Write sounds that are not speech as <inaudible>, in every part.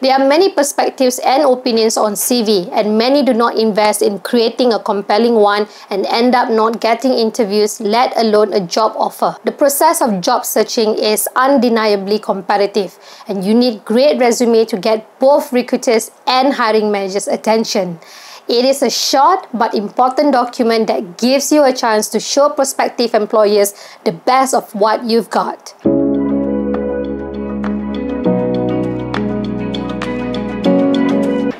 There are many perspectives and opinions on CV, and many do not invest in creating a compelling one and end up not getting interviews, let alone a job offer. The process of job searching is undeniably competitive, and you need great resume to get both recruiters and hiring managers' attention. It is a short but important document that gives you a chance to show prospective employers the best of what you've got.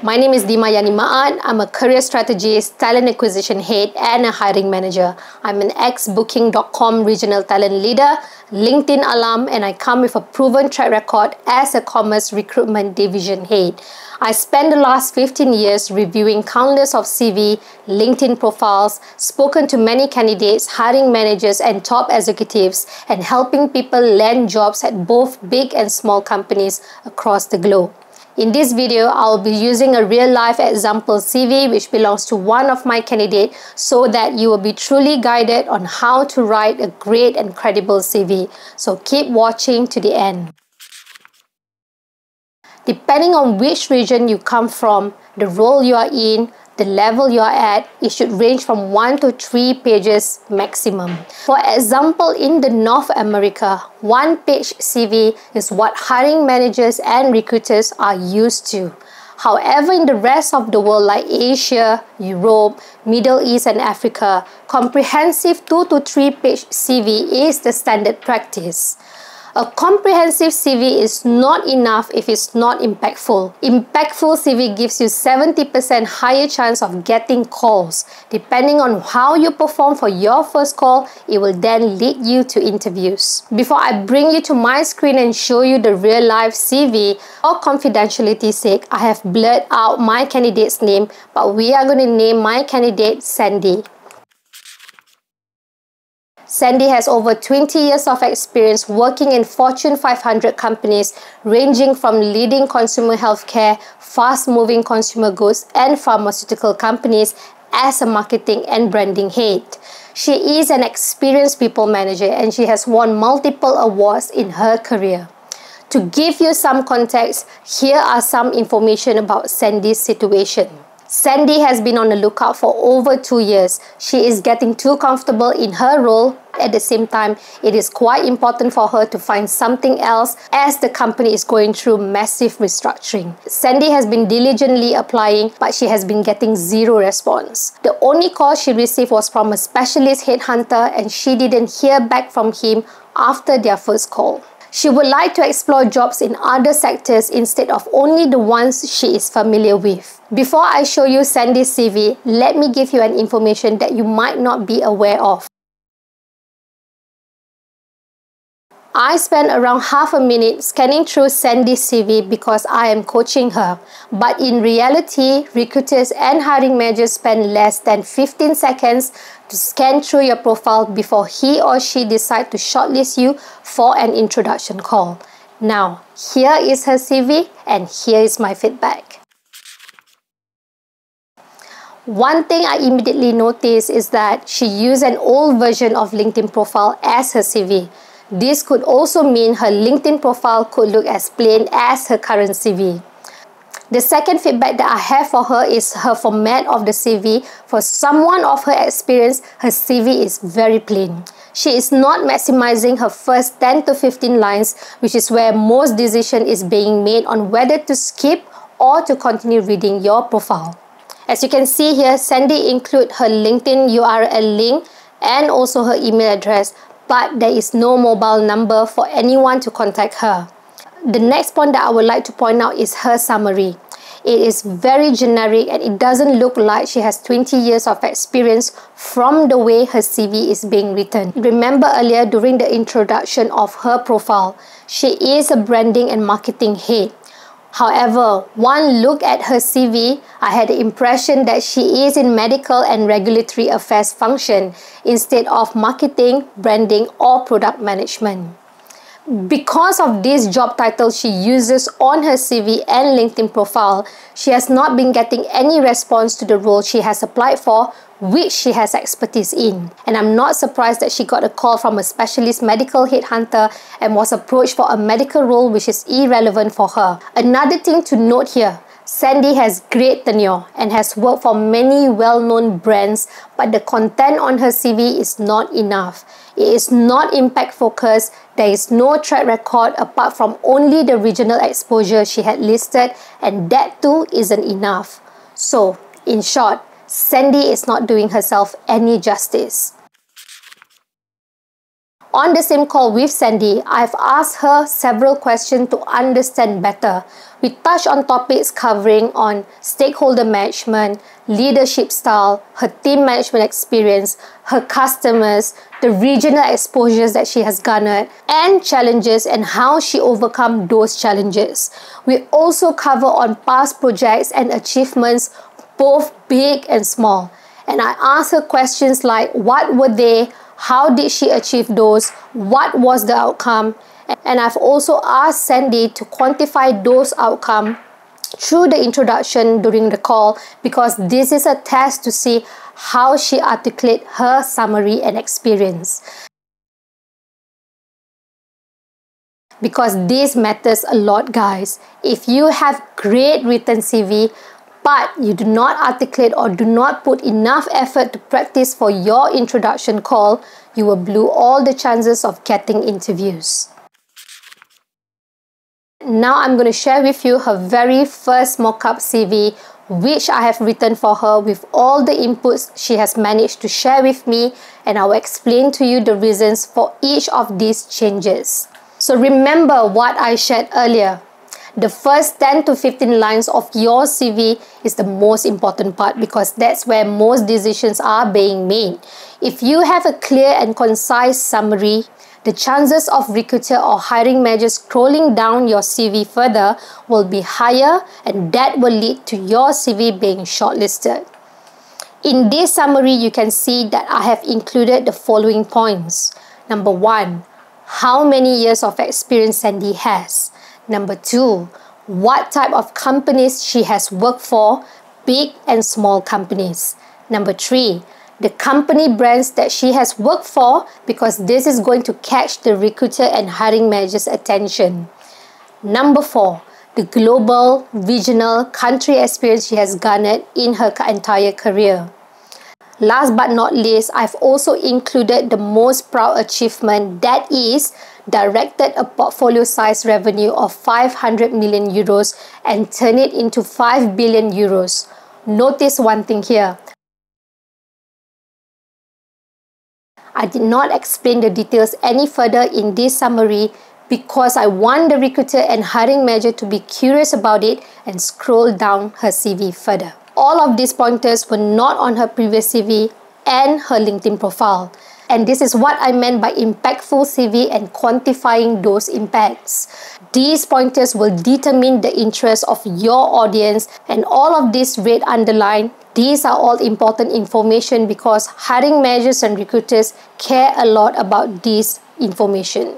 My name is Deema Yanni Ma'at. I'm a career strategist, talent acquisition head, and a hiring manager. I'm an ex-Booking.com regional talent leader, LinkedIn alum, and I come with a proven track record as a commerce recruitment division head. I spent the last 15 years reviewing countless of CV, LinkedIn profiles, spoken to many candidates, hiring managers, and top executives, and helping people land jobs at both big and small companies across the globe. In this video, I'll be using a real-life example CV which belongs to one of my candidates so that you will be truly guided on how to write a great and credible CV. So keep watching to the end. Depending on which region you come from, the role you are in, the level you are at, it should range from 1 to 3 pages maximum. For example, in the North America, one page CV is what hiring managers and recruiters are used to. However, in the rest of the world like Asia, Europe, Middle East and Africa, comprehensive 2 to 3 page CV is the standard practice. A comprehensive CV is not enough if it's not impactful. Impactful CV gives you 70% higher chance of getting calls. Depending on how you perform for your first call, it will then lead you to interviews. Before I bring you to my screen and show you the real life CV, for confidentiality sake, I have blurred out my candidate's name, but we are going to name my candidate Sandy. Sandy has over 20 years of experience working in Fortune 500 companies ranging from leading consumer healthcare, fast-moving consumer goods, and pharmaceutical companies as a marketing and branding head. She is an experienced people manager and she has won multiple awards in her career. To give you some context, here are some information about Sandy's situation. Sandy has been on the lookout for over two years. She is getting too comfortable in her role. At the same time, it is quite important for her to find something else as the company is going through massive restructuring. Sandy has been diligently applying, but she has been getting zero response. The only call she received was from a specialist headhunter, and she didn't hear back from him after their first call. She would like to explore jobs in other sectors instead of only the ones she is familiar with. Before I show you Sandy's CV, let me give you an information that you might not be aware of. I spent around half a minute scanning through Sandy's CV because I am coaching her. But in reality, recruiters and hiring managers spend less than 15 seconds to scan through your profile before he or she decide to shortlist you for an introduction call. Now, here is her CV and here is my feedback. One thing I immediately noticed is that she used an old version of LinkedIn profile as her CV. This could also mean her LinkedIn profile could look as plain as her current CV. The second feedback that I have for her is her format of the CV. For someone of her experience, her CV is very plain. She is not maximizing her first 10 to 15 lines, which is where most decision is being made on whether to skip or to continue reading your profile. As you can see here, Sandy include her LinkedIn URL link and also her email address, but there is no mobile number for anyone to contact her. The next point that I would like to point out is her summary. It is very generic and it doesn't look like she has 20 years of experience from the way her CV is being written. Remember earlier during the introduction of her profile, she is a branding and marketing head. However, one look at her CV, I had the impression that she is in medical and regulatory affairs function instead of marketing, branding or product management. Because of this job title she uses on her CV and LinkedIn profile, she has not been getting any response to the role she has applied for, which she has expertise in. And I'm not surprised that she got a call from a specialist medical headhunter and was approached for a medical role which is irrelevant for her. Another thing to note here Sandy has great tenure and has worked for many well known brands, but the content on her CV is not enough. It is not impact focused, there is no track record apart from only the regional exposure she had listed, and that too isn't enough. So, in short, Sandy is not doing herself any justice. On the same call with Sandy, I've asked her several questions to understand better. We touched on topics covering on stakeholder management, leadership style, her team management experience, her customers, the regional exposures that she has garnered, and challenges and how she overcome those challenges. We also cover on past projects and achievements, both big and small. And I asked her questions like what were they, how did she achieve those, what was the outcome, and I've also asked Sandy to quantify those outcomes through the introduction during the call because this is a test to see how she articulate her summary and experience. Because this matters a lot guys. If you have great written CV but you do not articulate or do not put enough effort to practice for your introduction call, you will blow all the chances of getting interviews. Now I'm going to share with you her very first mock-up CV which I have written for her with all the inputs she has managed to share with me and I will explain to you the reasons for each of these changes. So remember what I shared earlier. The first 10 to 15 lines of your CV is the most important part because that's where most decisions are being made. If you have a clear and concise summary, the chances of recruiter or hiring manager scrolling down your CV further will be higher and that will lead to your CV being shortlisted. In this summary, you can see that I have included the following points. Number one, how many years of experience Sandy has. Number two, what type of companies she has worked for, big and small companies. Number three, the company brands that she has worked for because this is going to catch the recruiter and hiring manager's attention. Number four, the global, regional, country experience she has garnered in her entire career. Last but not least, I've also included the most proud achievement that is directed a portfolio size revenue of 500 million euros and turn it into 5 billion euros. Notice one thing here. I did not explain the details any further in this summary because I want the recruiter and hiring manager to be curious about it and scroll down her CV further. All of these pointers were not on her previous CV and her LinkedIn profile. And this is what I meant by impactful CV and quantifying those impacts. These pointers will determine the interest of your audience and all of this red underline these are all important information because hiring managers and recruiters care a lot about this information.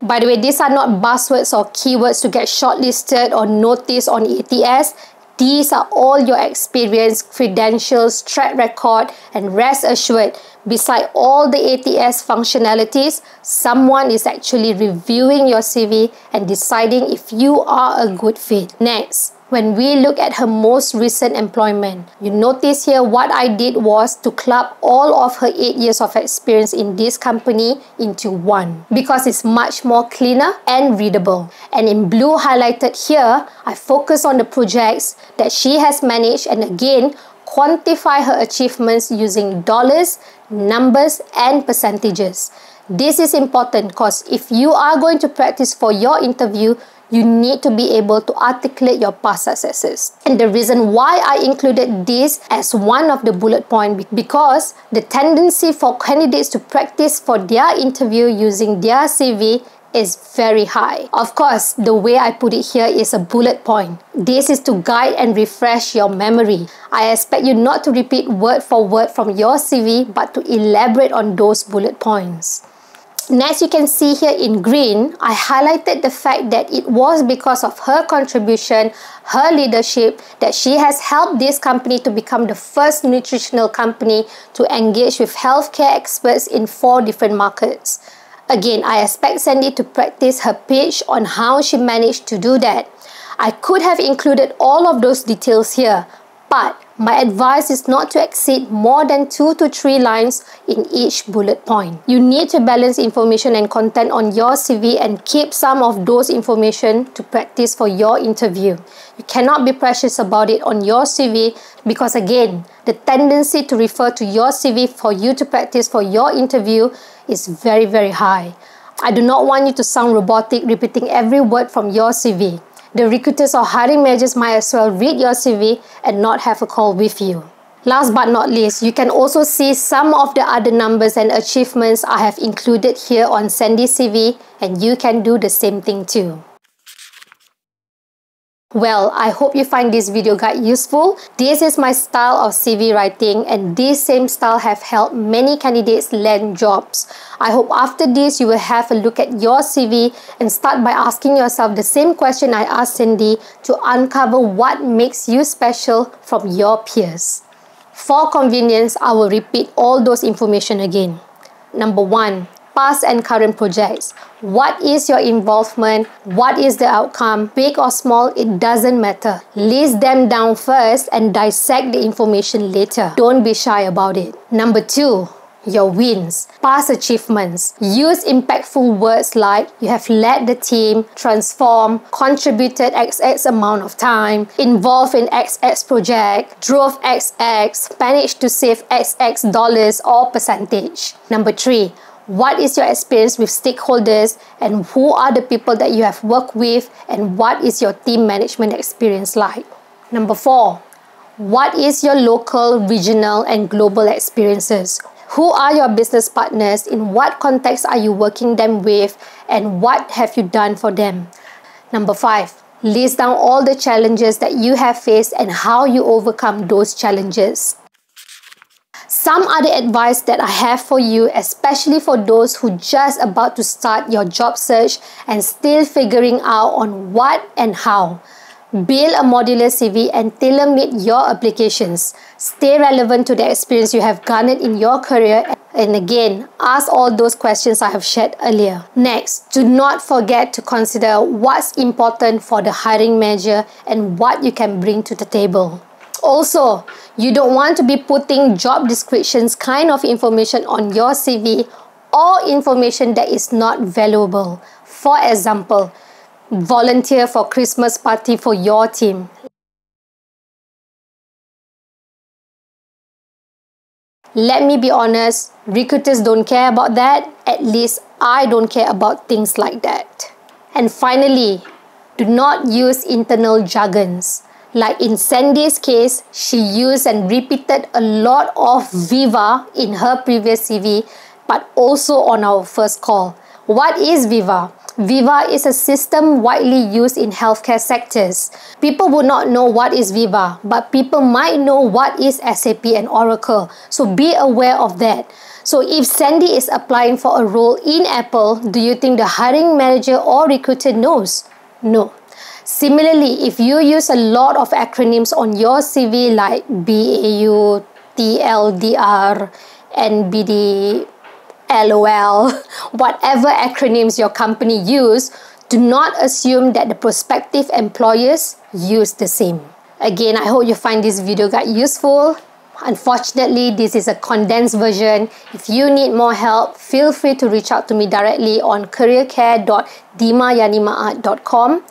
By the way, these are not buzzwords or keywords to get shortlisted or noticed on ATS. These are all your experience, credentials, track record, and rest assured, beside all the ATS functionalities, someone is actually reviewing your CV and deciding if you are a good fit. Next, when we look at her most recent employment, you notice here what I did was to club all of her 8 years of experience in this company into one because it's much more cleaner and readable. And in blue highlighted here, I focus on the projects that she has managed and again quantify her achievements using dollars, numbers, and percentages. This is important because if you are going to practice for your interview, you need to be able to articulate your past successes. And the reason why I included this as one of the bullet point because the tendency for candidates to practice for their interview using their CV is very high. Of course, the way I put it here is a bullet point. This is to guide and refresh your memory. I expect you not to repeat word for word from your CV but to elaborate on those bullet points. Next, you can see here in green, I highlighted the fact that it was because of her contribution, her leadership, that she has helped this company to become the first nutritional company to engage with healthcare experts in four different markets. Again, I expect Sandy to practice her pitch on how she managed to do that. I could have included all of those details here, but my advice is not to exceed more than 2 to 3 lines in each bullet point. You need to balance information and content on your CV and keep some of those information to practice for your interview. You cannot be precious about it on your CV because again, the tendency to refer to your CV for you to practice for your interview is very very high. I do not want you to sound robotic repeating every word from your CV. The recruiters or hiring managers might as well read your CV and not have a call with you. Last but not least, you can also see some of the other numbers and achievements I have included here on Sandy's CV and you can do the same thing too. Well, I hope you find this video guide useful. This is my style of CV writing and this same style have helped many candidates land jobs. I hope after this you will have a look at your CV and start by asking yourself the same question I asked Cindy to uncover what makes you special from your peers. For convenience, I will repeat all those information again. Number one, past and current projects. What is your involvement? What is the outcome? Big or small, it doesn't matter. List them down first and dissect the information later. Don't be shy about it. Number two, your wins, past achievements. Use impactful words like you have led the team, transformed, contributed XX amount of time, involved in XX project, drove XX, managed to save XX dollars or percentage. Number three, what is your experience with stakeholders and who are the people that you have worked with and what is your team management experience like. Number four, what is your local, regional, and global experiences? Who are your business partners? In what context are you working them with? And what have you done for them? Number five, list down all the challenges that you have faced and how you overcome those challenges. Some other advice that I have for you, especially for those who just about to start your job search and still figuring out on what and how. Build a modular CV and tailor-make your applications. Stay relevant to the experience you have garnered in your career and again, ask all those questions I have shared earlier. Next, do not forget to consider what's important for the hiring manager and what you can bring to the table. Also, you don't want to be putting job descriptions kind of information on your CV or information that is not valuable. For example, volunteer for Christmas party for your team. Let me be honest, recruiters don't care about that. At least I don't care about things like that. And finally, do not use internal jargons. Like in Sandy's case, she used and repeated a lot of Veeva in her previous CV, but also on our first call. What is Veeva? Veeva is a system widely used in healthcare sectors. People would not know what is Veeva, but people might know what is SAP and Oracle. So be aware of that. So if Sandy is applying for a role in Apple, do you think the hiring manager or recruiter knows? No. Similarly, if you use a lot of acronyms on your CV like BAU, TLDR, NBD, LOL, <laughs> whatever acronyms your company use, do not assume that the prospective employers use the same. Again, I hope you find this video guide useful. Unfortunately, this is a condensed version. If you need more help, feel free to reach out to me directly on careercare.deemayannimaat.com.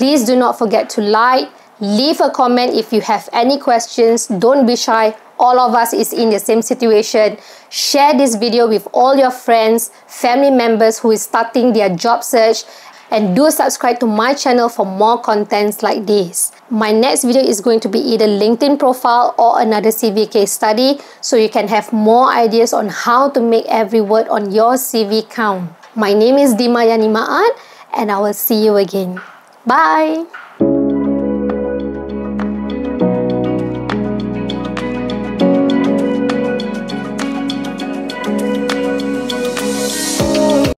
Please do not forget to like, leave a comment if you have any questions. Don't be shy. All of us is in the same situation. Share this video with all your friends, family members who is starting their job search and do subscribe to my channel for more contents like this. My next video is going to be either LinkedIn profile or another CV case study so you can have more ideas on how to make every word on your CV count. My name is Deema Yanni Maat and I will see you again. Bye!